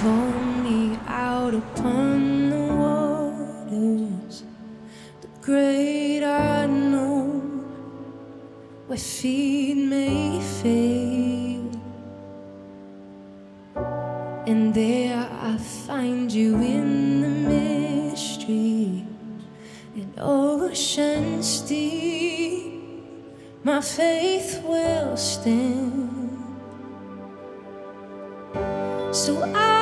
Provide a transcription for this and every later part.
call me out upon the waters, the great unknown, where feet may fail. And there I find you in the mystery, deep. My faith will stand. So I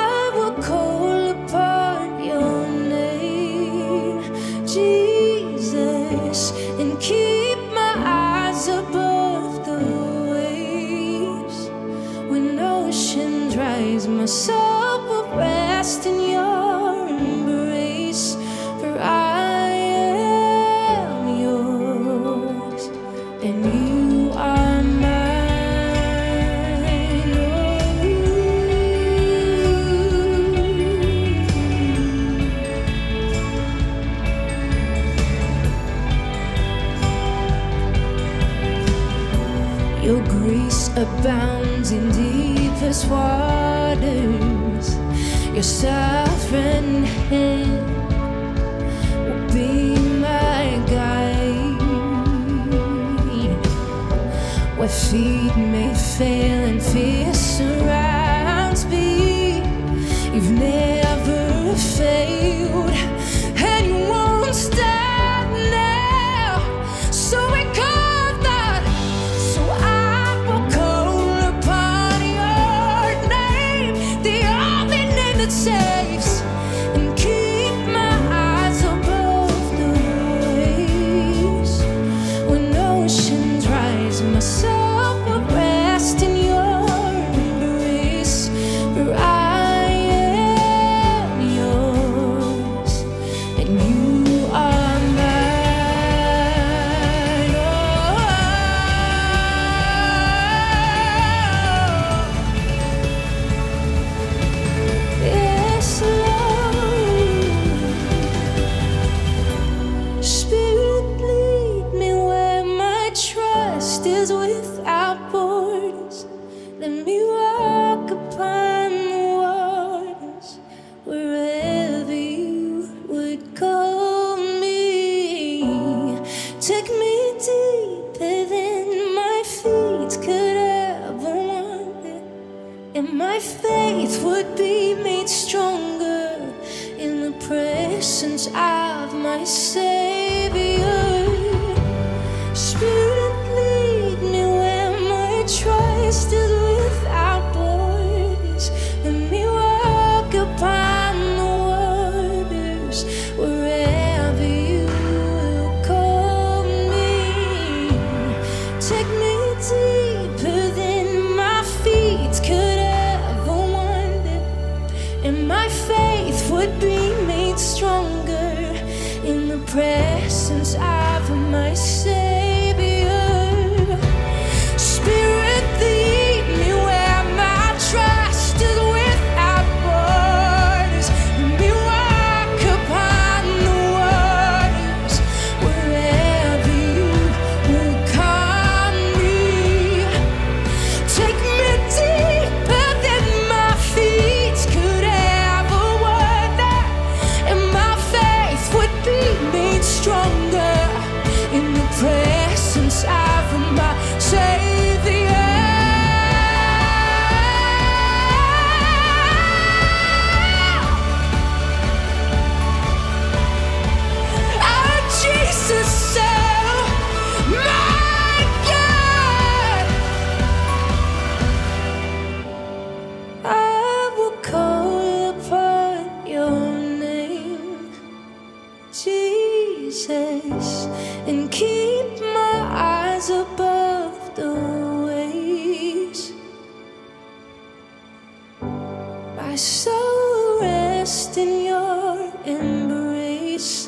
grace abounds in deepest waters. Your sovereign hand will be my guide. Where feet may fail and fear surrounds me, you've never Take me deeper than my feet could ever wander. And my faith would be made stronger in the presence of my Savior. Would be made stronger in the presence of my Jesus and keep my eyes above the waves. My soul rests in your embrace.